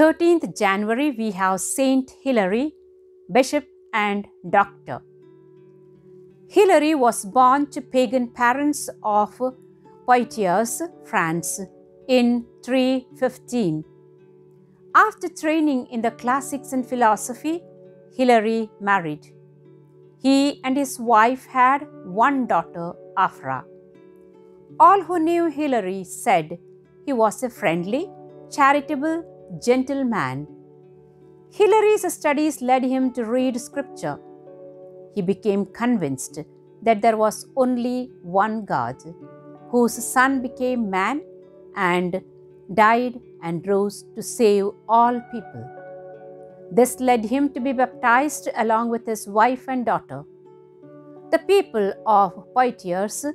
13th January, we have Saint Hilary, Bishop and Doctor. Hilary was born to pagan parents of Poitiers, France, in 315. After training in the classics and philosophy, Hilary married. He and his wife had one daughter, Afra. All who knew Hilary said he was a friendly, charitable, gentle man. Hilary's studies led him to read scripture. He became convinced that there was only one God, whose Son became man and died and rose to save all people. This led him to be baptized along with his wife and daughter. The people of Poitiers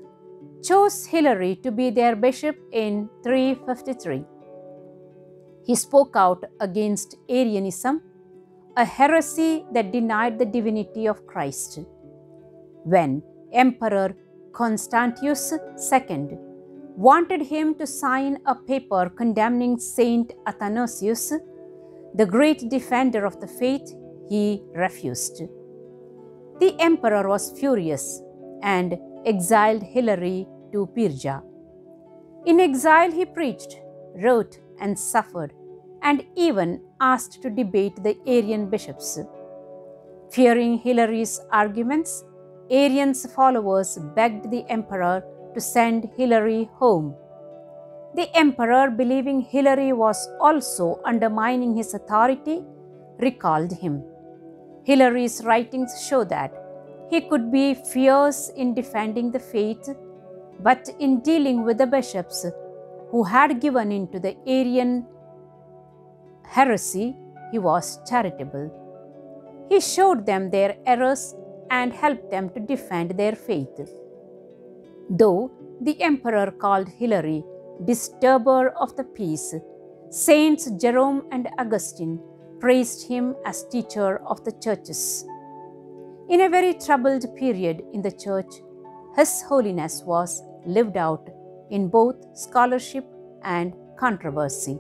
chose Hilary to be their bishop in 353. He spoke out against Arianism, a heresy that denied the divinity of Christ. When Emperor Constantius II wanted him to sign a paper condemning Saint Athanasius, the great defender of the faith, he refused. The emperor was furious and exiled Hilary to Persia. In exile, he preached, wrote, and suffered, and even asked to debate the Arian bishops. Fearing Hilary's arguments, Arian's followers begged the emperor to send Hilary home. The emperor, believing Hilary was also undermining his authority, recalled him. Hilary's writings show that he could be fierce in defending the faith, but in dealing with the bishops who had given in to the Arian heresy, he was charitable. He showed them their errors and helped them to defend their faith. Though the emperor called Hilary disturber of the peace, Saints Jerome and Augustine praised him as teacher of the churches. In a very troubled period in the church, His Holiness was lived out in both scholarship and controversy.